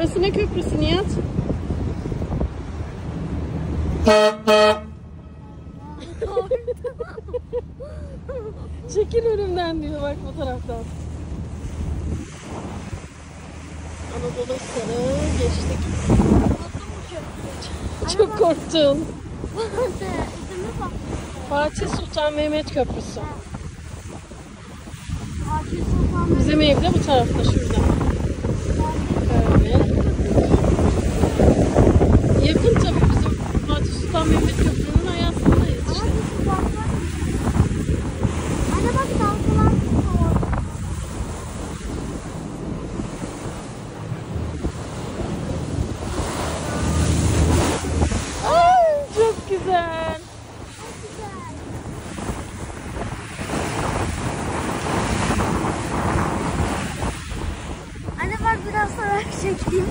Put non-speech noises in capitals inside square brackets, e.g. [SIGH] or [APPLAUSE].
Burası ne köprüsü Nihat? [LAUGHS] Çekil önümden diyor bak bu taraftan. Anadolu Hisarı geçtik. Çok korktum. Fatih Sultan Mehmet Köprüsü. Fatih Sultan Mehmet. Bizim ev de bu tarafta şurada. Biraz sonra çekeyim.